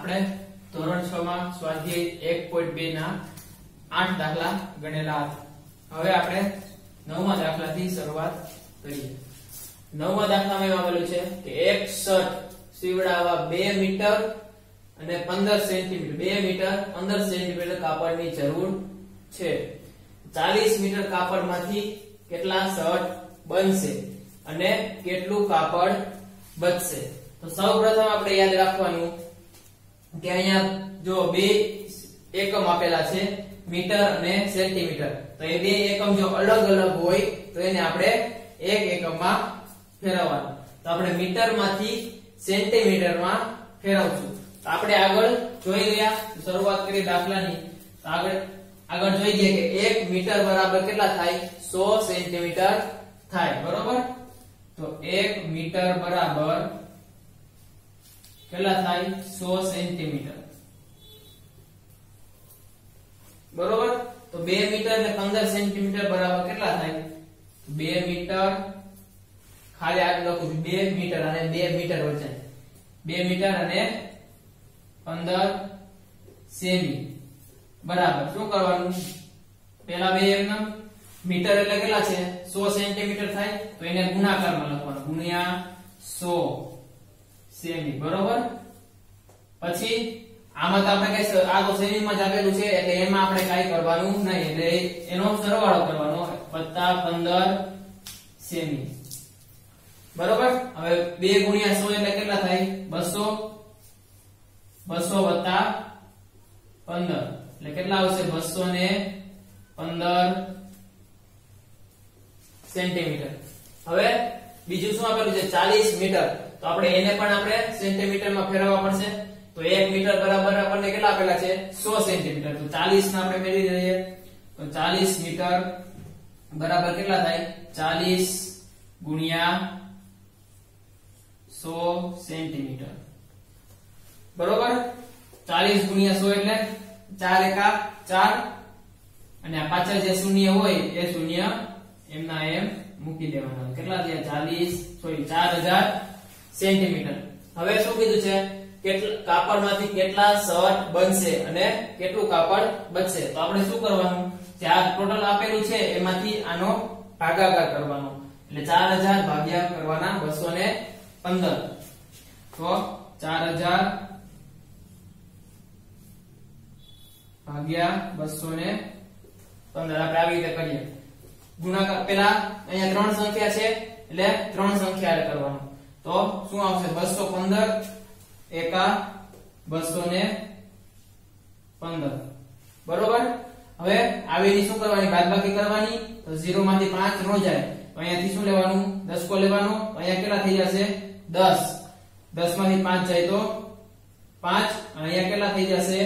આપણે ધોરણ 6 માં સ્વાધ્યાય 1.2 ના આઠ દાખલા ગણેલા હતા. હવે આપણે નવમા દાખલાથી શરૂઆત કરીએ. નવમા દાખલામાં એવું આવેલું છે કે એક શર્ટ સીવડાવવા 2 મીટર અને 15 સેન્ટીમીટર 2 મીટર 15 સેન્ટીમીટર કાપડની જરૂર છે. 40 મીટર કાપડમાંથી કેટલા શર્ટ બનશે અને કેટલું કાપડ બચશે? તો સૌપ્રથમ આપણે યાદ રાખવાનું કે અહીંયા જો બે એકમ આપેલા છે, મીટર અને સેન્ટીમીટર. તો એ બે એકમ જો અલગ અલગ હોય, તો એને આપણે એક એકમમાં ફેરવવાનું. તો આપણે મીટરમાંથી સેન્ટીમીટરમાં ફેરવશું. તો આપણે આગળ જોઈ ગયા શરૂઆત કરી દાખલાની. આગળ આગળ જોઈ ગયા કે 1 મીટર બરાબર કેટલા થાય? 100 સેન્ટીમીટર થાય. બરોબર? તો 1 મીટર બરાબર કેટલા થાય? 100 સેન્ટીમીટર. બરોબર? તો 2 મીટર અને 15 સેન્ટીમીટર બરાબર કેટલા થાય? 2 મીટર, ખાલી આ લખું છું 2 મીટર અને 2 મીટર વચ્ચે. 2 મીટર અને 15 સેમી. બરાબર. શું કરવાનું? પેલા બે એમના? મીટર એટલે કેટલા છે? 100 સેન્ટીમીટર થાય? તો એને ગુણાકારમાં લખવાનું. ગુણ્યા 100 સેમી, બરોબર? પછી આમાં તો આપણે કઈ આ તો સેમીમાં જ આપેલું છે, એટલે એમાં આપણે કાઈ કરવાનું નહીં, એટલે એનો સરવાળો કરવાનો વત્તા 15 સેમી. બરોબર? હવે બે ગુણ્યા સો એટલે કેટલા થાય? બસો. બસો વત્તા 15 એટલે કેટલા આવશે? બસો ને 15 સેન્ટીમીટર. હવે બીજું શું આપેલું છે? 40 મીટર. તો આપણે એને પણ આપણે સેન્ટીમીટરમાં ફેરવવા પડશે. તો 1 મીટર બરાબર આપણને કેટલા આપેલા છે? 100 સેન્ટીમીટર તો 40 ને આપણે મેળવી દઈએ. તો 40 મીટર બરાબર કેટલા થાય? 40 ગુણ્યા 100 સેન્ટીમીટર બરોબર? 40 ગુણ્યા 100 એટલે 4 એકા 4 અને આ પાછળ જે શૂન્ય હોય એ શૂન્ય એમના એમ મૂકી દેવાના. કેટલા થયા? 40 સોરી 4000 સેન્ટીમીટર. હવે શું કીધું છે? કેટલા, કાપડમાંથી કેટલા શર્ટ બનશે અને કેટલું કાપડ બચશે તો આપણે શું કરવાનું? જે આ ટોટલ આપેલું છે, એમાંથી આનો ભાગાકાર કરવાનો. એટલે 4000 ભાગ્યા કરવાના 215 તો 4000 ભાગ્યા 215 આપણે આવી રીતે કરીએ. ગુણાકાર, પેલા અહીંયા ત્રણ સંખ્યા છે, એટલે ત્રણ સંખ્યા કરવાનું. તો શું આવશે? 215 એકા 215 બરોબર? હવે આવેલી શું કરવાની? બાદબાકી કરવાની? તો ઝીરો માંથી પાંચ નો જાય. અહીંયાથી શું લેવાનું? 10 કો લેવાનો અહીંયા કેટલા થઈ જશે? દસ. દસમાંથી પાંચ જાય તો પાંચ. અહીંયા કેટલા થઈ જશે?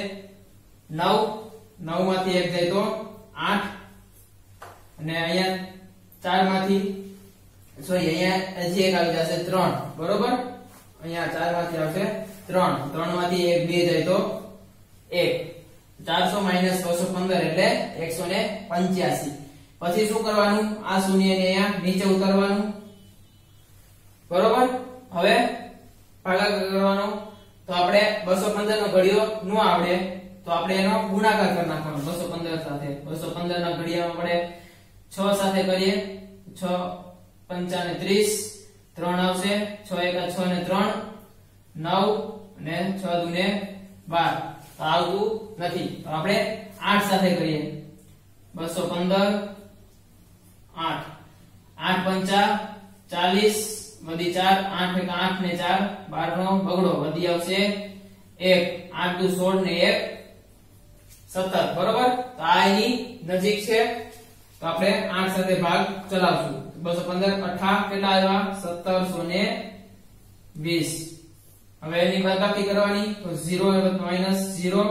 9 9 માંથી એક જાય તો આઠ. અને અહીંયા ચારમાંથી સોરી અહીંયા હજી એક આવી જશે 3 બરોબર? અહીંયા ચારમાંથી આવશે 3 3 માંથી 1 2 જાય તો 1 400 માઇનસ 215 એટલે 185 પછી શું કરવાનું? આ શૂન્ય ને અહીંયા નીચે ઉતારવાનું. બરોબર? હવે ભાગાકાર કરવાનો. તો આપણે 215 નો ઘડિયો નો આવડે, તો આપણે એનો ગુણાકાર કરી નાખવાનો 215 સાથે. 215 ના ઘડિયામાં આપણે 6 સાથે કરીએ 6 પંચાને 30 3 આવશે, છ એકા છ ને ત્રણ, નવ ને છ દુને 12 તો આવતું નથી. તો આપણે આઠ સાથે કરીએ. 215 8 8 પંચા 40 વધી 4 8 એકા આઠ ને 4 12 નો બગડો, વધી આવશે 1 8 દુ સોળ ને 1 17 બરોબર? તો આ એની નજીક છે. તો આપણે આઠ સાથે ભાગ ચલાવશું. 215 અઠા કેટલા આવ્યા? 1720 હવે એની બાદબાકી કરવાની. તો ઝીરો માઇનસ ઝીરો.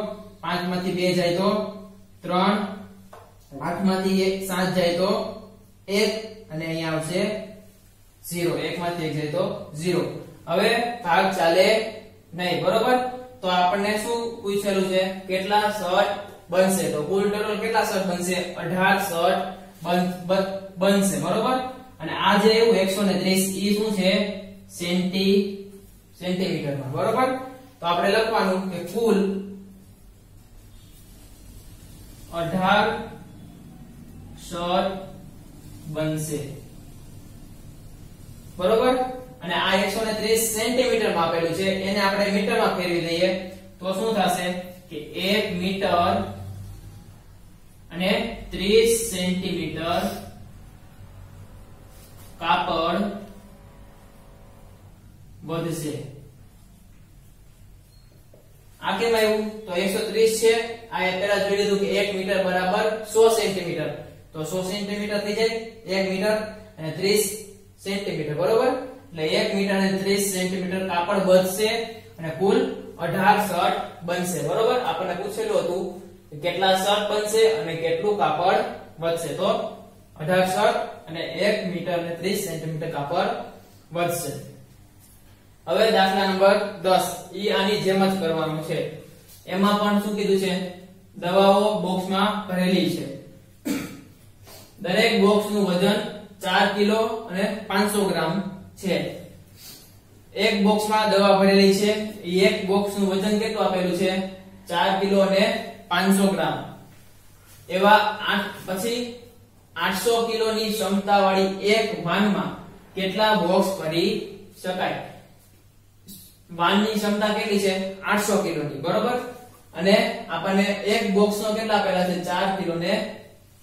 પાંચમાંથી બે જાય તો 3 8 માંથી 1 7 જાય તો એક. અને અહીંયા આવશે 0 1 માંથી એક જાય તો ઝીરો. હવે ભાગ ચાલે નહીં, બરોબર? તો આપણને શું પૂછેલું છે? કેટલા શર્ટ બનશે? તો કુલ ટોટલ કેટલા શર્ટ બનશે? 18 શર્ટ બનશે, બરોબર? અને આ જે એવું 130 ઈ શું છે, સેન્ટી, સેન્ટીમીટરમાં. બરોબર? તો આપણે લખવાનું કે કુલ અઢાર બનશે. બરોબર? અને આ 130 સેન્ટીમીટરમાં આપેલું છે, એને આપણે મીટરમાં ફેરવી લઈએ તો શું થશે કે 1 મીટર અને 30 સેન્ટીમીટર કાપડ વધશે. આ કેમ આવ્યું તો 130 છે. આ પહેલા જોઈ લીધું કે 1 મીટર બરાબર 100 સેન્ટીમીટર. તો 100 સેન્ટીમીટર થઈ જાય 1 મીટર અને 30 સેન્ટીમીટર, બરોબર? એટલે 1 મીટર અને 30 સેન્ટીમીટર કાપડ વધશે અને કુલ 18 શર્ટ બનશે, બરોબર? આપણને પૂછેલું હતું કેટલા શર્ટ બનશે અને કેટલું કાપડ વધશે. તો 18 શર્ટ અને એક મીટર ને ત્રીસ સેન્ટીમીટર કાપડ વધશે. હવે દાખલા નંબર દસ. ઈ આની જેમ જ કરવાનું છે. એમાં પણ શું કીધું છે? દવાઓ બોક્સમાં ભરેલી છે. દરેક બોક્સનું વજન ચાર કિલો અને 500 ગ્રામ છે. એક બોક્સમાં દવા ભરેલી છે. એક બોક્સનું વજન કેટલું આપેલું છે? ચાર કિલો અને 500 ગ્રામ. એવા આઠ પછી 800 કિલોની ક્ષમતાવાળી એક વાનમાં કેટલા બોક્સ ભરી શકાય? વાનની ક્ષમતા કેટલી છે? 800 કિલોની, બરોબર? અને આપણને એક બોક્સ નો કેટલા આપેલા છે? 4 કિલો ને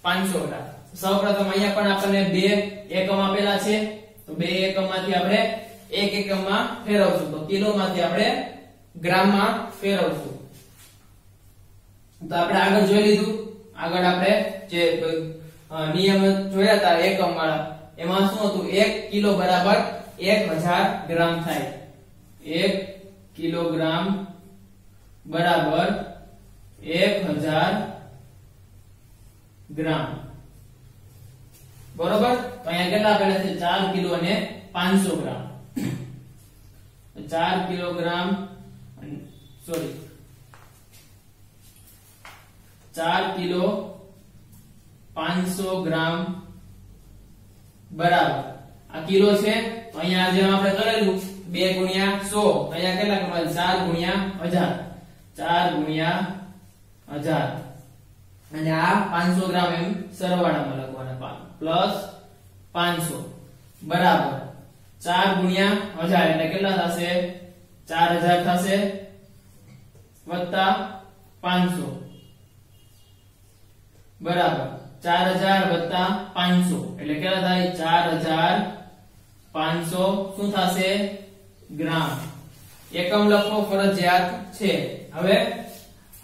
500 ગ્રામ સૌપ્રથમ અહીંયા પણ આપણને બે એકમ આપેલા છે. તો બે એકમમાંથી આપણે એક એકમમાં ફેરવશું. તો કિલોમાંથી આપણે ગ્રામમાં ફેરવશું. તો આપણે આગળ જોઈ લીધું. આગળ આપણે જે નિયમ જોયા હતા એકમ વાળા એમાં શું હતું? એક કિલો બરાબર 1000 ગ્રામ થાય. એક કિલોગ્રામ બરાબર એક હજાર ગ્રામ. બરોબર? તો અહીંયા કેટલા આપેલા છે? ચાર કિલો અને પાંચસો ગ્રામ. ચાર કિલોગ્રામ સોરી ચાર કિલો પાંચસો ગ્રામ બરાબર. આ કિલો છે, અહીંયા જેમ આપણે કરેલું, બે ગુણ્યા સો. અહીંયા કેટલા કમાલ? ચાર ગુણ્યા હજાર. ચાર ગુણ્યા હજાર. અને આ પાંચસો ગ્રામ એમ સરવાળામાં લખવાના પ્લસ પાંચસો. બરાબર. ચાર ગુણ્યા હજાર, એટલે કેટલા થશે? ચાર હજાર થશે વત્તા પાંચસો. બરાબર. ચાર હજાર વત્તા પાંચસો. એટલે કેટલા થાય? ચાર હજાર પાંચસો. શું થશે? ગ્રામ. એકમ લખવો ફરજિયાત છે. હવે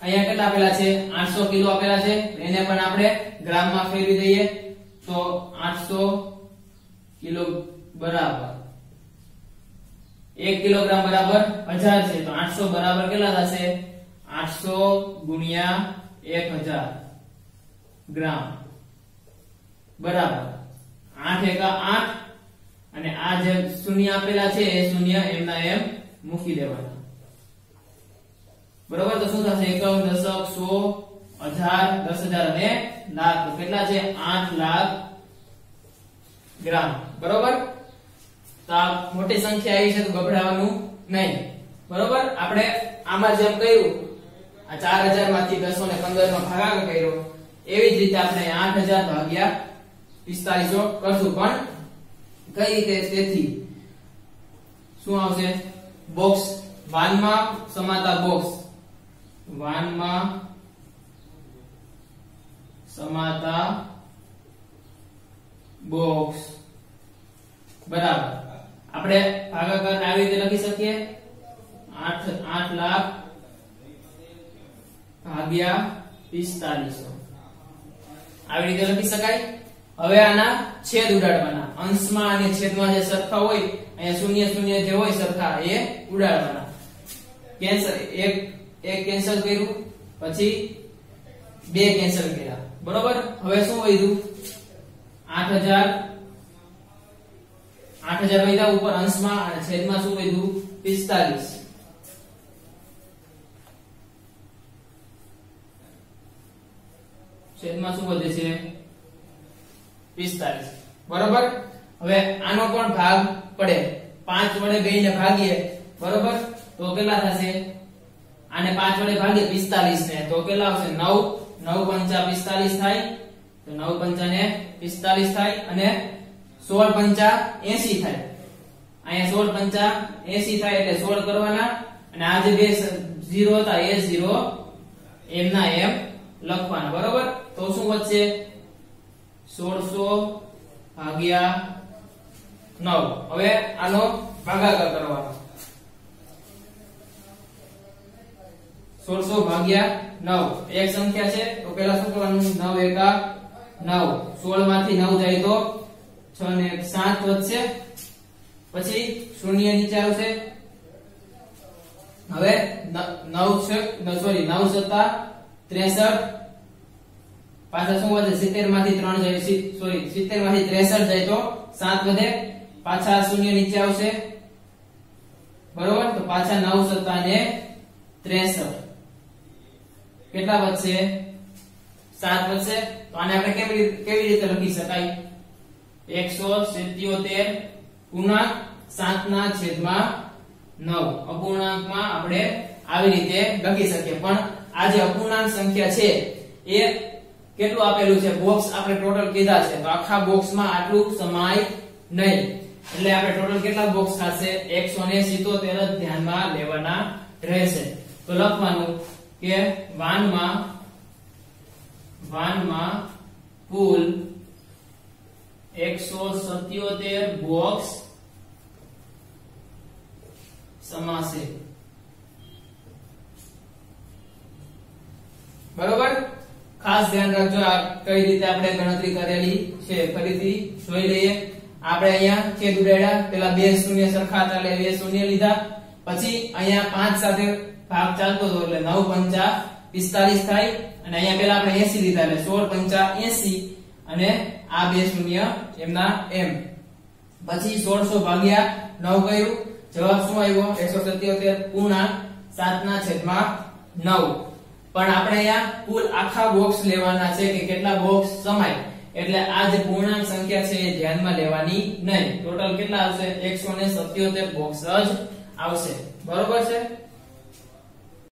અહીંયા કેટલા આપેલા છે? આઠસો કિલો આપેલા છે. એને પણ આપણે ગ્રામમાં ફેરવી દઈએ. તો આઠસો કિલો બરાબર. એક કિલોગ્રામ બરાબર હજાર છે. તો આઠસો બરાબર કેટલા થશે? આઠસો ગુણ્યા એક હજાર ગ્રામ. બરાબર. આઠ એકા આઠ અને આ જે શૂન્ય આપેલા છે, એ શૂન્ય એમના એમ મૂકી દેવાના. બરોબર? તો શું થશે? એકમ દશક સો અઢાર, દસ હજાર અને લાખ. કેટલા છે? આઠ લાખ ગ્રામ. બરોબર? મોટી સંખ્યા આવી છે, તો ગભરાવાનું નહીં. બરોબર? આપણે આમાં જેમ કહ્યું આ ચાર હજારમાંથી બસો ને પંદર નો ભાગાકાર કર્યો, એવી જ રીતે આપણે આઠ હજાર ભાગ્યા પિસ્તાલીસો કરશું. પણ કઈ રીતે તેથી? શું આવશે? બોક્સ વાનમાં સમાતા બોક્સ વાનમાં સમાતા બોક્સ બરાબર. આપણે ભાગાકાર આવી રીતે લખી શકીએ? 8 8 લાખ ભાગ્યા 4500 આવી રીતે લખી શકાય? હવે આના છેદ ઉડાડવાના. અંશમાં અને છેદમાં જે સરખા હોય, અહીંયા શૂન્ય શૂન્ય જે હોય સરખા એ ઉડાડવાના. કેન્સલ, એક એક કેન્સલ કર્યું, પછી બે કેન્સલ કર્યા. બરોબર? હવે શું વધ્યું? 8000 8000 વધ્યા ઉપર અંશમાં અને છેદમાં શું વધ્યું? 45 છેદમાં શું વધે છે? 45 બરોબર? હવે આનો પણ ભાગ પડે. પાંચ વડે બે ને ભાગીએ. બરોબર? તો કેટલા થશે? આને પાંચ વડે ભાગીએ પિસ્તાલીસ ને. તો કેટલા આવશે? નવ. નવ પંચા પિસ્તાલીસ થાય. તો નવ પંચા ને પિસ્તાલીસ થાય. અને સોળ પંચા એસી થાય. અહીંયા સોળ પંચા એસી થાય એટલે સોળ કરવાના. અને આ જે બે ઝીરો હતા, એ ઝીરો એમના એમ લખવાના. બરોબર? તો શું વધશે? સોળસો ભાગ્યા નવ. હવે આનો ભાગાકાર કરવાનો. સોળસો ભાગ્યા નવ. એક સંખ્યા છે, તો પેલા શું કરવાનું? નવ એકા નવ. સોળમાંથી નવ જાય તો છ ને સાત વધશે. પછી શૂન્ય નીચે આવશે. હવે નવ સોરી, નવ સત્તા ત્રેસઠ પાછા શું વધે? સિત્તેરમાંથી ત્રણ જાય સોરી સિત્તેરમાંથી ત્રેસઠ જાય તો સાત વધે. પાછા શૂન્ય નીચે આવશે. બરોબર? તો પાછા નવ સત્તા ને ત્રેસઠ. કેટલા વધશે? સાત વધશે. તો આને આપણે કેવી કેવી રીતે લખી શકાય? એકસો સિત્યોતેર પૂર્ણાંક સાત ના છેદમાં નવ. અપૂર્ણાંકમાં આપણે આવી રીતે લખી શકીએ. પણ આ જે અપૂર્ણાંક સંખ્યા છે, એ કેટલું આપેલું છે? બોક્સ આપણે ટોટલ કીધા છે. તો આખા બોક્સમાં આટલું સમાય નહીં. એટલે આપણે ટોટલ કેટલા બોક્સ થશે? એકસો ને સિત્તોતેર જ ધ્યાનમાં લેવાના રહેશે. તો લખવાનું કે વાનમાં વાનમાં કુલ એકસો સત્યોતેર બોક્સ સમાશે. બરોબર? ખાસ ધ્યાન રાખજો આ કઈ રીતે આપણે ગણતરી કરેલી છે. ફરીથી જોઈ લઈએ. આપણે અહીંયા છેદ ઉડાડ્યા પેલા બે શૂન્ય સરખા હતા એટલે બે શૂન્ય લીધા. પછી અહીંયા પાંચ સાથે ભાગ ચાલતો હતો એટલે નવ પંચા પિસ્તાલીસ થાય અને અહીંયા પેલા આપણે એસી લીધા એટલે સોળ પંચા એસી અને આ બે શૂન્ય એમના એમ. પછી સોળસો ભાગ્યા નવ કર્યું. જવાબ શું આવ્યો? એકસો સત્યોતેર પૂર્ણાંક સાત ના છેદમાં નવ. પણ આપણે અહીંયા કુલ આખા બોક્સ લેવાના છે કે કેટલા બોક્સ સમાય? એટલે આ જે પૂર્ણાંક સંખ્યા છે એ ધ્યાનમાં લેવાની નહીં. ટોટલ કેટલા આવશે? એકસો ને સત્યોતેર બોક્સ જ આવશે. બરોબર છે?